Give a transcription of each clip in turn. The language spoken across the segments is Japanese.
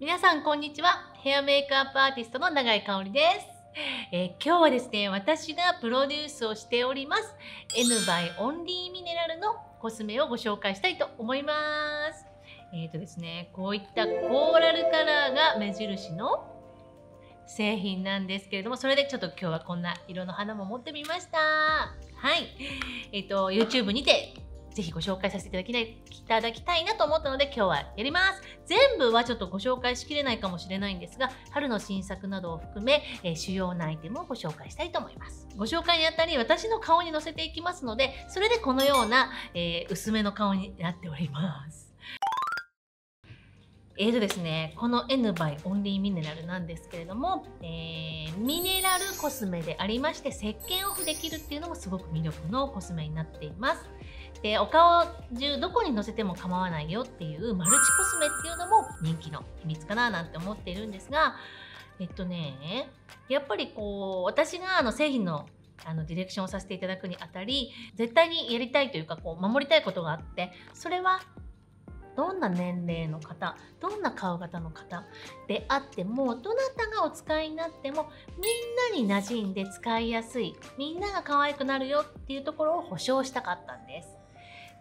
皆さんこんにちは。ヘアメイクアップアーティストの永井香織です、えー今日はですね私がプロデュースをしております。N by オンリーミネラルのコスメをご紹介したいと思います。えーとですねこういったコーラルカラーが目印の製品なんですけれどもそれでちょっと今日はこんな色の花も持ってみました。はい。えっ、と YouTube にてぜひご紹介させていただきたいただきたいなと思ったので今日はやります。全部はちょっとご紹介しきれないかもしれないんですが春の新作などを含め、えー主要なアイテムをご紹介したいと思います。ご紹介にあたり私の顔にのせていきますのでそれでこのような、えー薄めの顔になっております。えーとですね、この N by オンリーミネラルなんですけれども、えーミネラルコスメでありまして石鹸オフできるっていうのもすごく魅力のコスメになっています。でお顔中どこにのせても構わないよっていうマルチコスメっていうのも人気の秘密かななんて思っているんですがえっとねやっぱりこう私があの製品のあのディレクションをさせていただくにあたり絶対にやりたいというかこう守りたいことがあってそれはどんな年齢の方どんな顔型の方であってもどなたがお使いになってもみんなに馴染んで使いやすいみんなが可愛くなるよっていうところを保証したかったんです。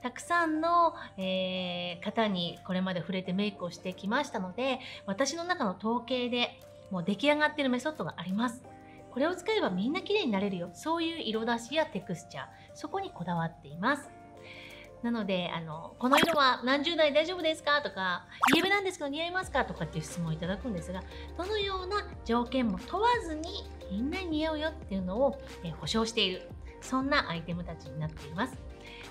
たくさんの、えー方にこれまで触れてメイクをしてきましたので私の中の統計でもう出来上がってるメソッドがあります。これを使えばみんな綺麗になれるよそういう色出しやテクスチャーそこにこだわっています。なのであのこの色は何十代大丈夫ですかとかイエベなんですけど似合いますかとかっていう質問をいただくんですがどのような条件も問わずにみんなに似合うよっていうのを、えー保証しているそんなアイテムたちになっています。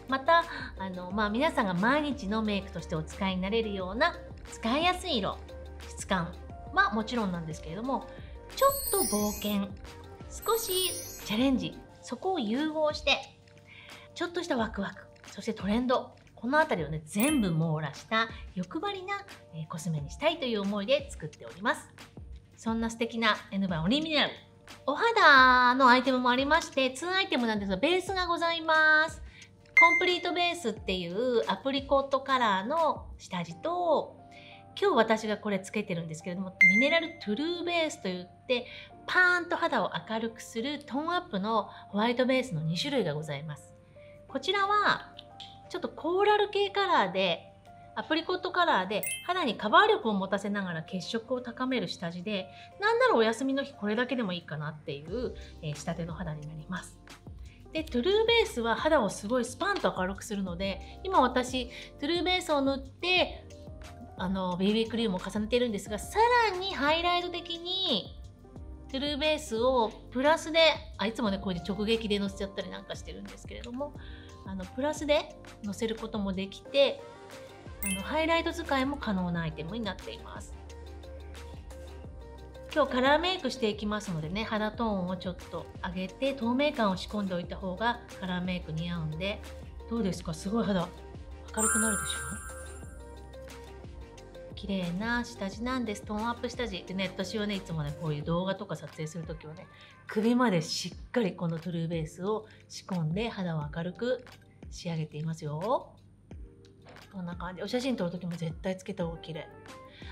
またあの、まあ、皆さんが毎日のメイクとしてお使いになれるような使いやすい色質感はもちろんなんですけれどもちょっと冒険少しチャレンジそこを融合してちょっとしたワクワクそしてトレンドこの辺りをね全部網羅した欲張りな、えコスメにしたいという思いで作っております。そんな素敵な N バンオリミネラル。お肌のアイテムもありまして2アイテムなんですがベースがございます。コンプリートベースっていうアプリコットカラーの下地と今日私がこれつけてるんですけれどもミネラルトゥルーベースといってパーンと肌を明るくするトーンアップのホワイトベースの2種類がございます。こちらはちょっとコーラル系カラーでアプリコットカラーで肌にカバー力を持たせながら血色を高める下地でなんならお休みの日これだけでもいいかなっていう、えー仕立ての肌になります。でトゥルーベースは肌をすごいスパンと明るくするので今私トゥルーベースを塗ってあの BB クリームを重ねてるんですがさらにハイライト的にトゥルーベースをプラスであいつもねこうやって直撃でのせちゃったりなんかしてるんですけれどもあのプラスでのせることもできてあのハイライト使いも可能なアイテムになっています。今日カラーメイクしていきますのでね肌トーンをちょっと上げて透明感を仕込んでおいた方がカラーメイク似合うんでどうですか？すごい肌。明るくなるでしょ？綺麗な下地なんです。トーンアップ下地。でね私はねいつもねこういう動画とか撮影するときはね首までしっかりこのトゥルーベースを仕込んで肌を明るく仕上げていますよ。こんな感じ。お写真撮るときも絶対つけた方が綺麗。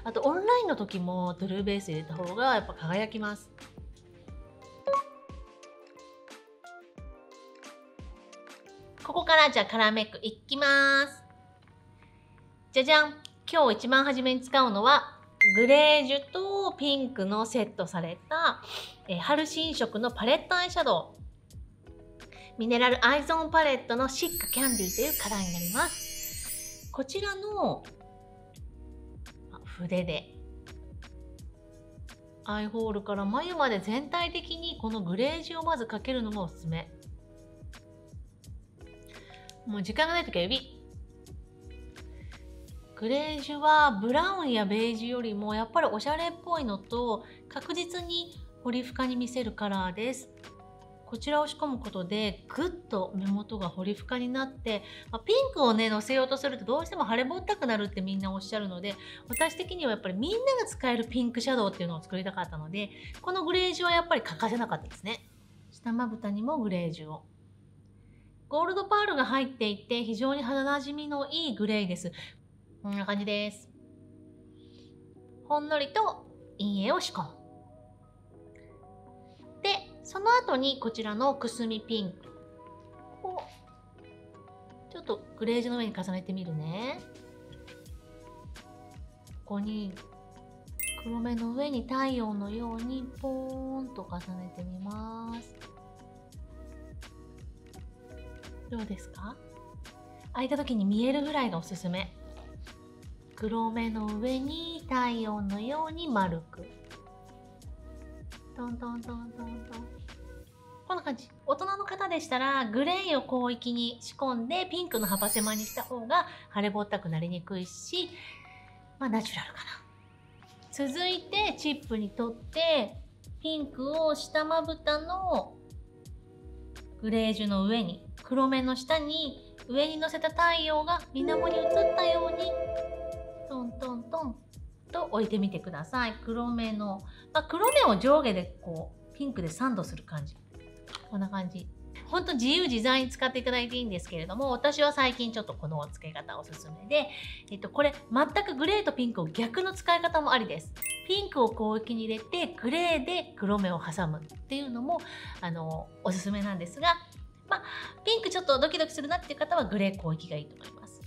あとオンラインの時もトゥルーベース入れた方がやっぱ輝きます。ここからじゃあカラーメイクいきます。じゃじゃん。今日一番初めに使うのはグレージュとピンクのセットされた、え春新色のパレットアイシャドウ。ミネラルアイゾーンパレットのシックキャンディーというカラーになります。こちらの筆で。アイホールから眉まで全体的にこのグレージュをまずかけるのがおすすめ。もう時間がない時は指。グレージュはブラウンやベージュよりもやっぱりおしゃれっぽいのと確実に彫り深に見せるカラーです。こちらを仕込むことでぐっと目元が彫り深になって、まあピンクをねのせようとするとどうしても腫れぼったくなるってみんなおっしゃるので私的にはやっぱりみんなが使えるピンクシャドウっていうのを作りたかったのでこのグレージュはやっぱり欠かせなかったですね。下まぶたにもグレージュを。ゴールドパールが入っていて非常に肌なじみのいいグレーです。こんな感じです。ほんのりと陰影を仕込む。で、その後にこちらのくすみピンクをちょっとグレージュの上に重ねてみるね。ここに黒目の上に太陽のようにポーンと重ねてみます。どうですか？開いた時に見えるぐらいがおすすめ。黒目の上に太陽のように丸く。トントントントントン。こんな感じ。大人の方でしたら、グレーを広域に仕込んで、ピンクの幅狭にした方が腫れぼったくなりにくいし、まあナチュラルかな。続いて、チップにとって、ピンクを下まぶたのグレージュの上に、黒目の下に上に乗せた太陽が水面に映ったようにと置いてみてください。黒目の、まあ、黒目を上下でこうピンクでサンドする感じ。こんな感じ。ほんと自由自在に使っていただいていいんですけれども私は最近ちょっとこの付け方おすすめで、えっと、これ全くグレーとピンクを逆の使い方もありです。ピンクを広域に入れてグレーで黒目を挟むっていうのもあのおすすめなんですがまあ、ピンクちょっとドキドキするなっていう方はグレー広域がいいと思います。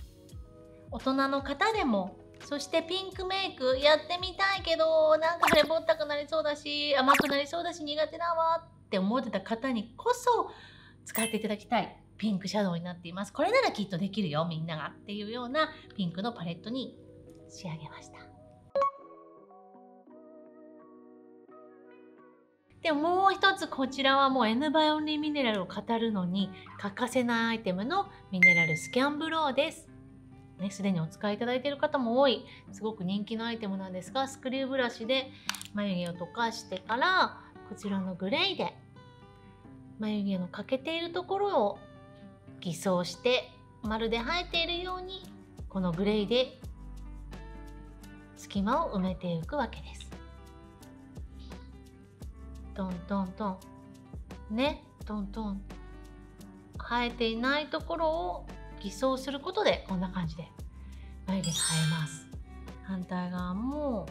大人の方でもそしてピンクメイクやってみたいけどなんか腫れぼったくなりそうだし甘くなりそうだし苦手だわって思ってた方にこそ使っていただきたいピンクシャドウになっていますこれならきっとできるよみんながっていうようなピンクのパレットに仕上げましたでもう一つこちらはもう N バイオンリーミネラルを語るのに欠かせないアイテムのミネラルスキャンブローです。ね、すでにお使いいただいている方も多いすごく人気のアイテムなんですがスクリューブラシで眉毛を溶かしてからこちらのグレーで眉毛の欠けているところを偽装してまるで生えているようにこのグレーで隙間を埋めていくわけです。トントントンねトントン生えていないところを偽装することでこんな感じで眉毛が生えます。反対側も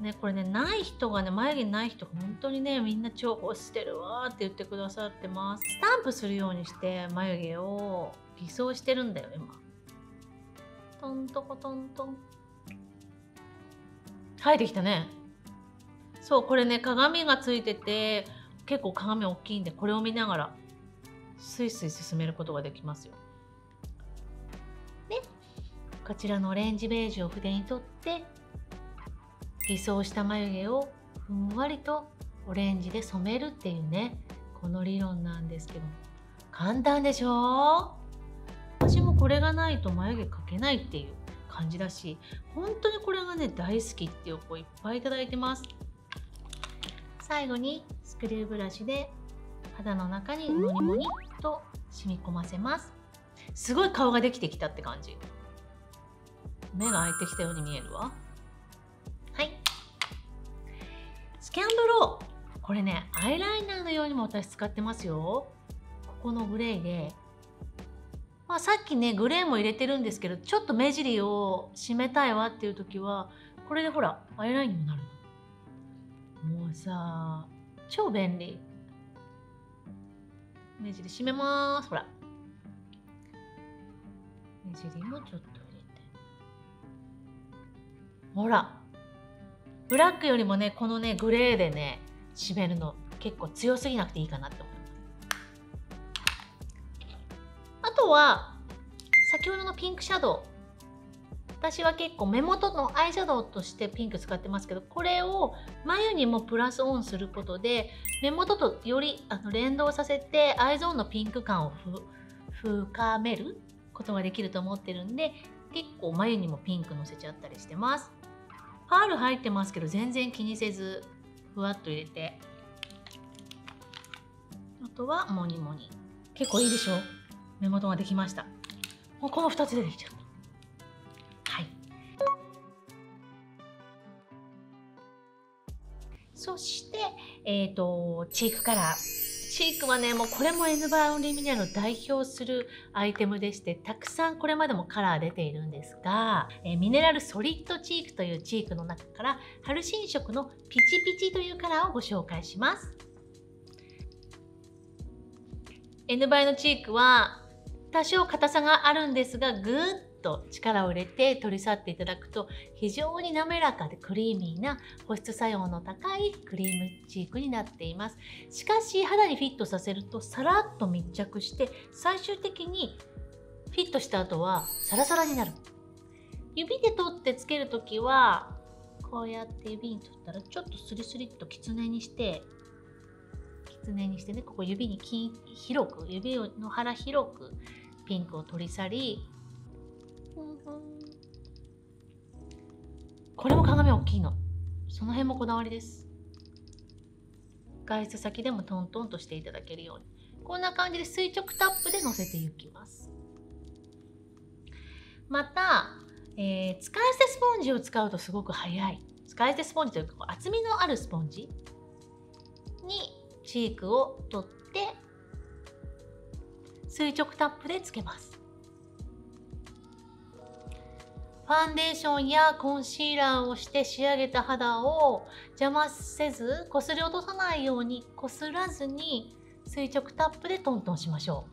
ねこれねない人がね眉毛ない人が本当にねみんな重宝してるわって言ってくださってます。スタンプするようにして眉毛を偽装してるんだよ今。トントコトントン。生えてきたね。そうこれね鏡がついてて結構鏡大きいんでこれを見ながらスイスイ進めることができますよ。でこちらのオレンジベージュを筆にとって偽装した眉毛をふんわりとオレンジで染めるっていうねこの理論なんですけど。簡単でしょ？私もこれがないと眉毛描けないっていう感じだし本当にこれがね大好きっていう子いっぱいいただいてます。最後にスクリューブラシで肌の中にモニモニと染み込ませます。すごい顔ができてきたって感じ。目が開いてきたように見えるわ。はい。スキャンブローこれねアイライナーのようにも私使ってますよ。ここのグレーで。まあ、さっきねグレーも入れてるんですけどちょっと目尻を締めたいわっていう時はこれでほらアイラインにもなるもうさ超便利。目尻締めます。ほら目尻もちょっと入れてほらブラックよりもねこのねグレーでね締めるの結構強すぎなくていいかなって思いますあとは先ほどのピンクシャドウ。私は結構目元のアイシャドウとしてピンク使ってますけどこれを眉にもプラスオンすることで目元とよりあの連動させてアイゾーンのピンク感を深める。ことができると思ってるんで結構眉にもピンクのせちゃったりしてます。パール入ってますけど全然気にせずふわっと入れて。あとはモニモニ結構いいでしょ？目元ができました。もうこの2つでできちゃう。そして、えっ、ー、と、チークカラー。チークはねもうこれも N バイオンリーミネラルを代表するアイテムでしてたくさんこれまでもカラー出ているんですが、えミネラルソリッドチークというチークの中から春新色のピチピチというカラーをご紹介します。N バイのチークは多少硬さがあるんですがぐーっと力を入れて取り去っていただくと非常に滑らかでクリーミーな保湿作用の高いクリームチークになっています。しかし肌にフィットさせるとさらっと密着して最終的にフィットした後はサラサラになる。指で取ってつける時はこうやって指に取ったらちょっとスリスリっときつねにしてきつねにしてねここ指に広く指の腹広くピンクを取り去りこれも鏡大きいの。その辺もこだわりです。外出先でもトントンとしていただけるように。こんな感じで垂直タップで乗せていきます。また、えー、使い捨てスポンジを使うとすごく早い。使い捨てスポンジというか厚みのあるスポンジにチークを取って垂直タップでつけます。ファンデーションやコンシーラーをして仕上げた肌を邪魔せずこすり落とさないようにこすらずに垂直タップでトントンしましょ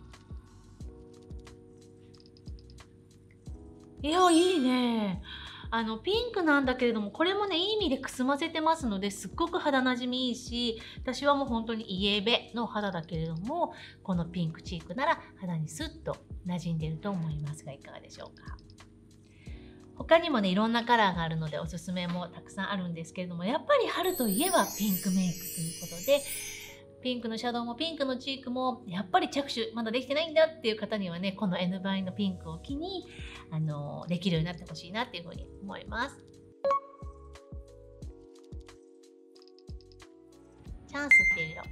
う。いやいいね。あのピンクなんだけれどもこれもねいい意味でくすませてますのですっごく肌なじみいいし私はもう本当にイエベの肌だけれどもこのピンクチークなら肌にスッと馴染んでると思いますがいかがでしょうか？他にもねいろんなカラーがあるのでおすすめもたくさんあるんですけれどもやっぱり春といえばピンクメイクということでピンクのシャドウもピンクのチークもやっぱり着手まだできてないんだっていう方にはねこの N 倍のピンクを機にあのできるようになってほしいなっていうふうに思います。チャンスっていう色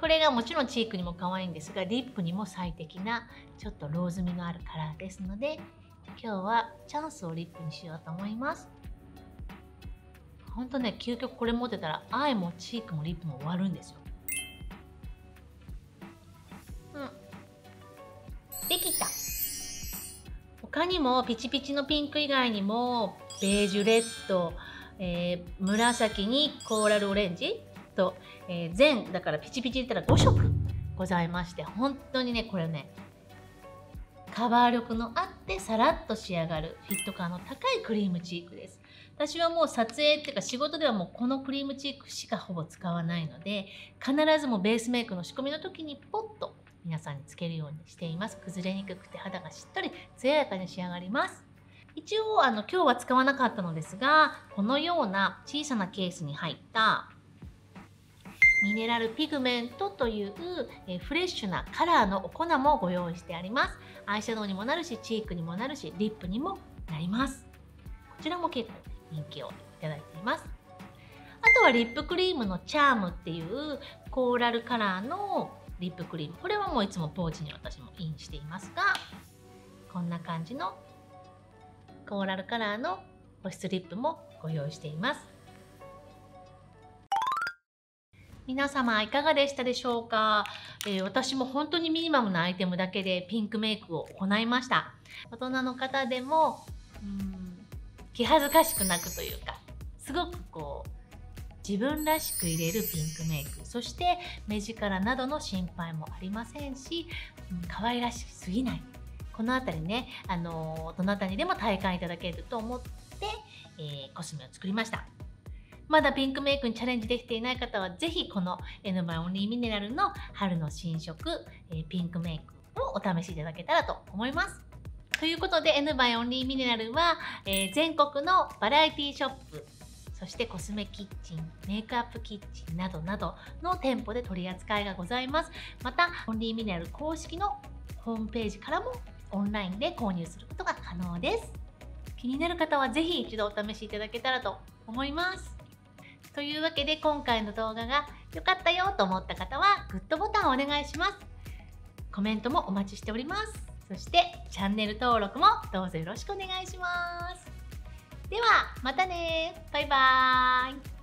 これがもちろんチークにも可愛いんですがリップにも最適なちょっとローズ味のあるカラーですので今日はチャンスをリップにしようと思います。ほんとね究極これ持ってたらアイもチークもリップも終わるんですよ。うん。できた。他にもピチピチのピンク以外にもベージュレッド、えー、紫にコーラルオレンジと、えー、全だからピチピチ言ったら5色ございまして本当にねこれねカバー力のあってさらっと仕上がるフィット感の高いクリームチークです。私はもう撮影っていうか仕事ではもうこのクリームチークしかほぼ使わないので必ずもベースメイクの仕込みの時にポッと皆さんにつけるようにしています。崩れにくくて肌がしっとり艶やかに仕上がります。一応あの今日は使わなかったのですがこのような小さなケースに入ったミネラルピグメントというえフレッシュなカラーのお粉もご用意してあります。アイシャドウにもなるしチークにもなるしリップにもなります。こちらも結構人気をいただいています。あとはリップクリームのチャームっていうコーラルカラーのリップクリーム。これはもういつもポーチに私もインしていますがこんな感じのコーラルカラーの保湿リップもご用意しています。皆様いかがでしたでしょうか、えー、私も本当にミニマムなアイテムだけでピンクメイクを行いました。大人の方でもうん気恥ずかしくなくというかすごくこう自分らしく入れるピンクメイクそして目力などの心配もありませんし、うん、可愛らしすぎない。この辺りね、あのどなたにでも体感いただけると思って、えー、コスメを作りました。まだピンクメイクにチャレンジできていない方はぜひこの N バイオンリーミネラルの春の新色、えー、ピンクメイクをお試しいただけたらと思いますということで N バイオンリーミネラルは、えー、全国のバラエティショップそしてコスメキッチン、メイクアップキッチンなどなどの店舗で取り扱いがございます。また、オンリーミネラル公式のホームページからもオンラインで購入することが可能です。気になる方はぜひ一度お試しいただけたらと思います。というわけで今回の動画が良かったよと思った方はグッドボタンをお願いします。コメントもお待ちしております。そしてチャンネル登録もどうぞよろしくお願いします。ではまたねバイバーイ